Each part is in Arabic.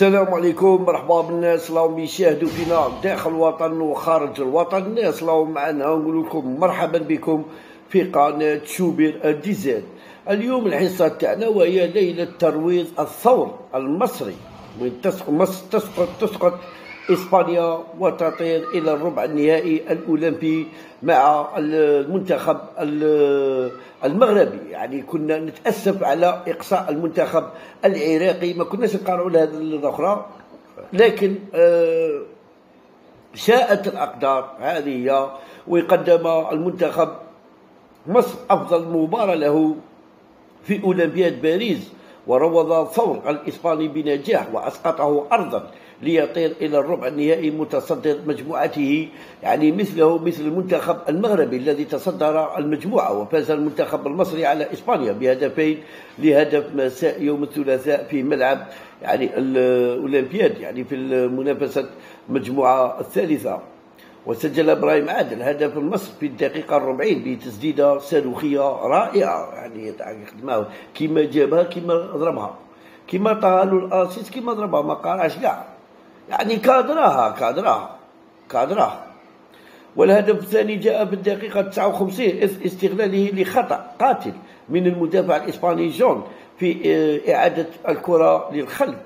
السلام عليكم مرحبا بالناس راهم يشاهدوا فينا داخل الوطن وخارج الوطن. الناس راهم معنا نقول لكم مرحبا بكم في قناة شوبير ديزاد اليوم الحصة تاعنا وهي ليلة ترويض الثور المصري. وين تسقط تسقط تسقط إسبانيا وتطير إلى الربع النهائي الأولمبي مع المنتخب المغربي. يعني كنا نتأسف على إقصاء المنتخب العراقي. ما كناش نقارعوا لهذه الاخرى لكن آه، شاءت الأقدار. هذه هي. وقدم المنتخب مصر أفضل مباراة له في أولمبياد باريس. وروض الثور الإسباني بنجاح وأسقطه ارضا. ليطير إلى الربع النهائي متصدر مجموعته يعني مثله مثل المنتخب المغربي الذي تصدر المجموعة وفاز المنتخب المصري على إسبانيا بهدفين لهدف مساء يوم الثلاثاء في ملعب يعني الأولمبياد يعني في المنافسة المجموعة الثالثة. وسجل إبراهيم عادل هدف مصر في الدقيقة الربعين بتسديدة صاروخية رائعة يعني خدمة كيما جابها كيما ضربها. كيما طالو الأسيس كيما ضربها ما قارعش كاع يعني كادراها كادراها كادراها. والهدف الثاني جاء في الدقيقة 59 استغلاله لخطأ قاتل من المدافع الإسباني جون في آه، إعادة الكرة للخلف.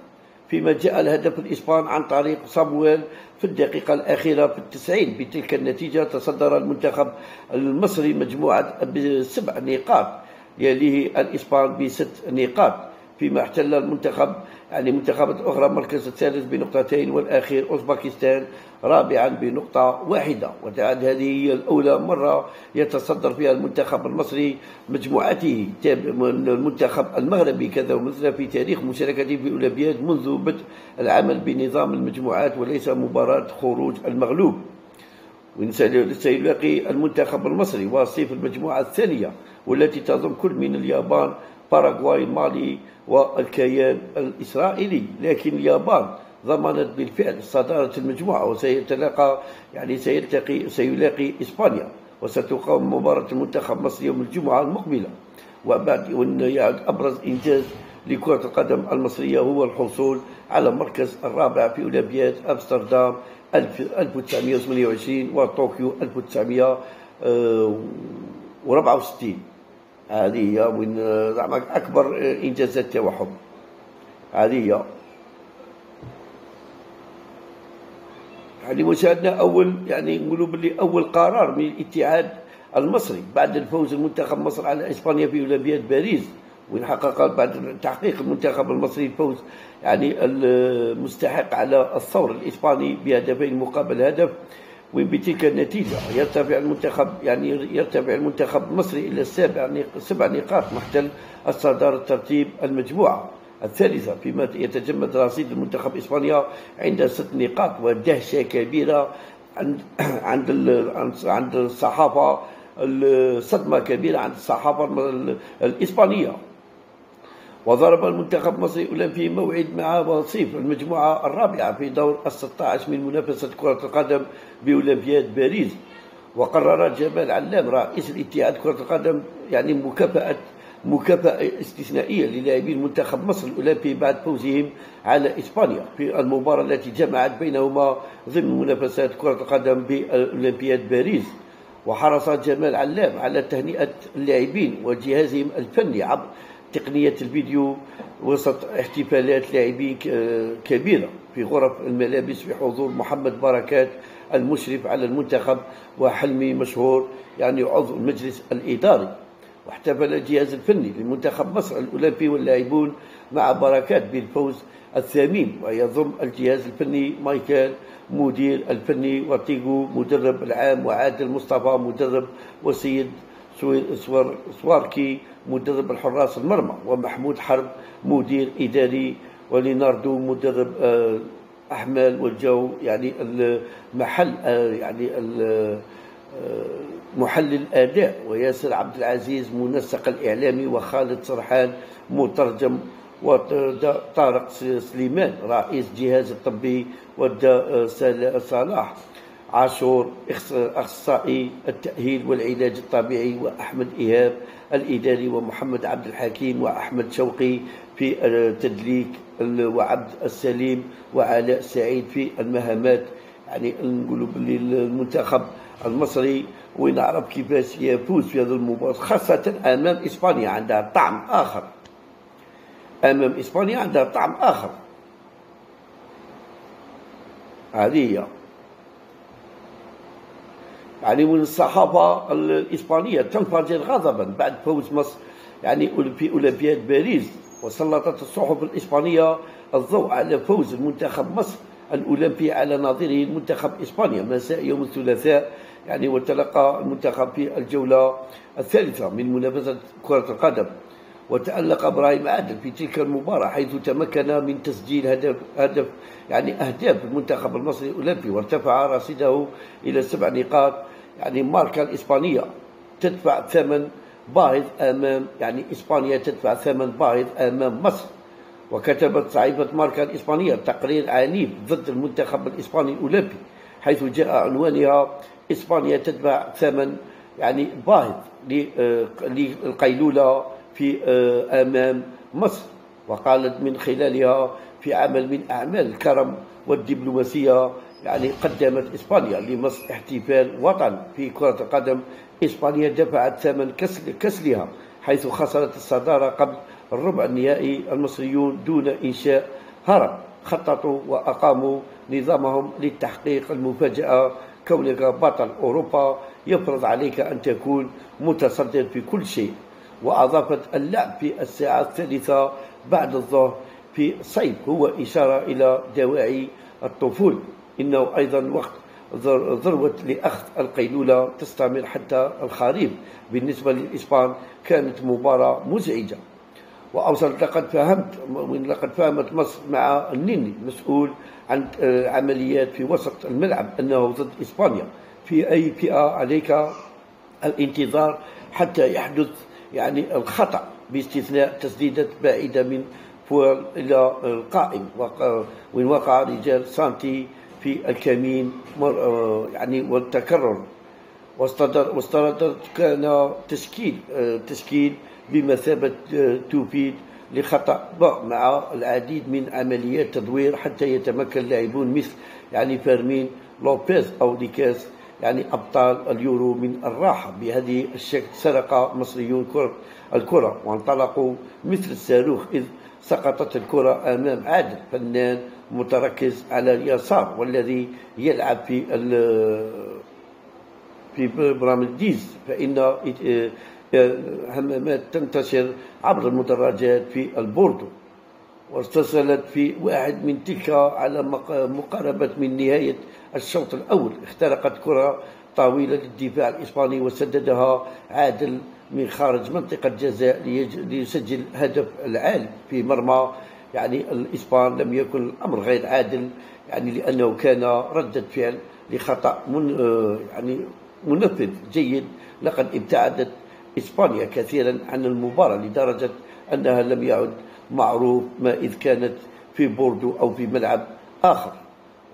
فيما جاء الهدف الإسبان عن طريق صابويل في الدقيقة الأخيرة في التسعين. بتلك النتيجة تصدر المنتخب المصري مجموعة بسبع نقاط. يليه الإسبان بست نقاط. فيما احتل المنتخب يعني منتخبات أخرى المركز الثالث بنقطتين والأخير أوزباكستان رابعا بنقطة واحدة. وتعد هذه هي الأولى مرة يتصدر فيها المنتخب المصري مجموعته المنتخب المغربي كذا ومثل في تاريخ مشاركته في الأولمبياد منذ بدء العمل بنظام المجموعات وليس مباراة خروج المغلوب. سيلاقي المنتخب المصري وصيف المجموعة الثانية والتي تضم كل من اليابان باراغواي مالي والكيان الإسرائيلي. لكن اليابان ضمنت بالفعل صدارة المجموعة وسيتلاقى يعني سيلتقي سيلاقي إسبانيا وستقام مباراة المنتخب مصر يوم الجمعة المقبلة. وبعد وأن يعد أبرز إنجاز لكرة القدم المصرية هو الحصول على المركز الرابع في أولمبياد أمستردام 1928 وطوكيو 1964 هذه هي من زعما أكبر انجازات التوحد هذه هي. يعني مشاهدنا أول يعني نقولوا باللي أول قرار من الاتحاد المصري بعد الفوز المنتخب مصر على إسبانيا في أولمبياد باريس وين حقق بعد تحقيق المنتخب المصري الفوز يعني المستحق على الثور الإسباني بهدفين مقابل هدف. وبتلك النتيجة يرتفع المنتخب يعني يرتفع المنتخب المصري إلى السابع سبع نقاط محتل الصدارة ترتيب المجموعة. الثالثة فيما يتجمد رصيد المنتخب إسبانيا عند ست نقاط ودهشة كبيرة عند عند عند الصحافة الصدمة كبيرة عند الصحافة الإسبانية. وضرب المنتخب المصري الأولمبي موعد مع وصيف المجموعة الرابعة في دور ال 16 من منافسة كرة القدم بأولمبياد باريس. وقرر جمال علام رئيس الاتحاد كرة القدم يعني مكافأة مكافأة استثنائية للاعبي المنتخب مصر الأولمبي بعد فوزهم على إسبانيا. في المباراة التي جمعت بينهما ضمن منافسات كرة القدم بأولمبياد باريس. وحرص جمال علام على تهنئة اللاعبين وجهازهم الفني عبر تقنية الفيديو وسط احتفالات لاعبين كبيرة في غرف الملابس بحضور محمد بركات المشرف على المنتخب وحلمي مشهور يعني عضو المجلس الإداري. واحتفل الجهاز الفني لمنتخب مصر الأولمبي واللاعبون مع بركات بالفوز الثامين ويضم الجهاز الفني مايكل مدير الفني وتيغو مدرب العام وعادل مصطفى مدرب وسيد سواركي مدرب الحراس المرمى ومحمود حرب مدير إداري وليناردو مدرب آه، أحمال والجو يعني المحل آه، يعني آه، محلل الأداء وياسر عبد العزيز منسق الإعلامي وخالد سرحان مترجم وطارق سليمان رئيس جهاز الطبي ودا صلاح. عاشور أخصائي التأهيل والعلاج الطبيعي وأحمد إيهاب الإداري ومحمد عبد الحكيم وأحمد شوقي في التدليك وعبد السليم وعلاء سعيد في المهامات. يعني نقولوا باللي المنتخب المصري ونعرف كيفاش يفوز في هذا المباراة خاصة أمام إسبانيا عندها طعم آخر. أمام إسبانيا عندها طعم آخر. هذه هي. يعني من الصحافة الإسبانية تنفجر غضبا بعد فوز مصر يعني في أولمبياد باريس وسلطت الصحف الإسبانية الضوء على فوز المنتخب مصر الأولمبي على نظيره المنتخب إسبانيا مساء يوم الثلاثاء يعني وتلقى المنتخب في الجولة الثالثة من منافسة كرة القدم. وتألق إبراهيم عادل في تلك المباراة حيث تمكن من تسجيل هدف هدف يعني أهداف المنتخب المصري الأولمبي وارتفع رصيده إلى سبع نقاط. يعني ماركا الإسبانية تدفع ثمن باهظ أمام يعني إسبانيا تدفع ثمن باهظ أمام مصر. وكتبت صحيفة ماركا الإسبانية تقرير عنيف ضد المنتخب الإسباني الأولمبي حيث جاء عنوانها إسبانيا تدفع ثمن يعني باهظ للقيلولة في آه، أمام مصر. وقالت من خلالها في عمل من أعمال الكرم والدبلوماسية يعني قدمت إسبانيا لمصر احتفال وطن في كرة القدم. إسبانيا دفعت ثمن كسلها حيث خسرت الصدارة قبل الربع النهائي المصريون دون إنشاء هرم. خططوا وأقاموا نظامهم للتحقيق المفاجأة. كونك بطل أوروبا يفرض عليك أن تكون متصدر في كل شيء. وأضافت اللعب في الساعة الثالثة بعد الظهر في صيف هو إشارة إلى دواعي الطفولة. إنه أيضا وقت ذروة لأخذ القيلولة تستمر حتى الخريف بالنسبة للإسبان كانت مباراة مزعجة. وأوصلت لقد فهمت لقد فهمت مصر مع النني مسؤول عن عمليات في وسط الملعب أنه ضد إسبانيا. في أي فئة عليك الانتظار حتى يحدث يعني الخطأ باستثناء تسديدات بعيدة من فوق إلى القائم؟ وين وقع رجال سانتي في الكمين يعني والتكرر واستردت كان تشكيل تشكيل بمثابة توفيد لخطأ مع العديد من عمليات تدوير حتى يتمكن اللاعبون مثل يعني فيرمين لوبيز أو ديكاس. يعني أبطال اليورو من الراحة. بهذه الشكل سرق مصريون كرة الكرة وانطلقوا مثل الصاروخ إذ سقطت الكرة أمام عادل فنان متركز على اليسار والذي يلعب في في برامديز فإن همامات تنتشر عبر المدرجات في البوردو. واتصلت في واحد من تلك على مقاربة من نهاية الشوط الأول. اخترقت كرة طويلة للدفاع الإسباني وسددها عادل من خارج منطقة جزاء ليسجل هدف العالم في مرمى. يعني الإسبان لم يكن الأمر غير عادل يعني لأنه كان ردة فعل لخطأ من يعني منفذ جيد. لقد ابتعدت إسبانيا كثيرا عن المباراة لدرجة أنها لم يعد معروف ما إذ كانت في بوردو أو في ملعب آخر.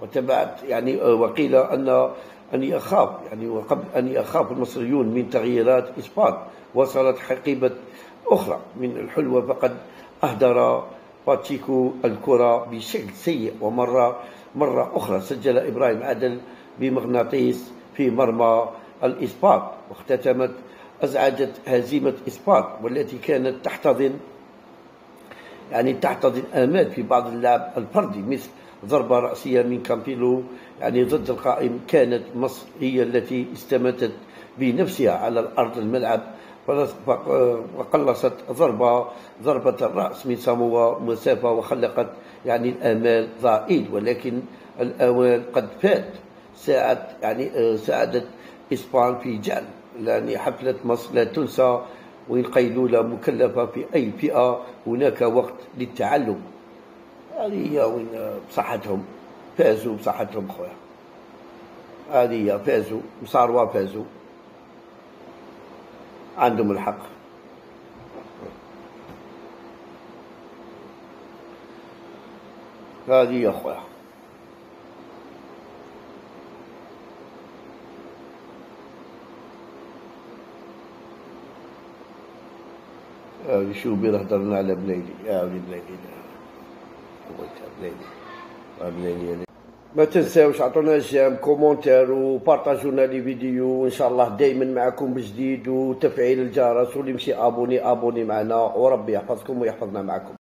وتبعت يعني وقيل أن أن يخاف يعني وقبل أن يخاف المصريون من تغييرات إسبان وصلت حقيبة أخرى من الحلوة فقد أهدر باتشيكو الكرة بشكل سيء. ومرة مرة أخرى سجل إبراهيم عدل بمغناطيس في مرمى الإسبان واختتمت أزعجت هزيمة إسبان والتي كانت تحتضن يعني تحتضن آمال في بعض اللعب الفردي مثل ضربة رأسية من كامبيلو يعني ضد القائم كانت مصر هي التي استمتت بنفسها على الأرض الملعب وقلصت ضربة ضربة الرأس من ساموا مسافة وخلقت يعني الآمال ضئيل ولكن الأوان قد فات ساعد يعني ساعدت إسبان في جعل يعني حفلة مصر لا تنسى وين قيلولة مكلفة في أي فئة هناك وقت للتعلم. هذه هي وين بصحتهم فازوا بصحتهم خويا. هذه هي فازوا مصاروا فازوا. عندهم الحق. هذه يا خويا. آه شوبير هضرنا على بنيلي يا ولي بنيلي بنيلي بنيلي ما تنساوش عطونا j'aime commentaire وبارطاجونا les vidéos. وان شاء الله دائما معكم بجديد وتفعيل الجرس واللي مشي abonné abonné معنا. وربي يحفظكم ويحفظنا معكم.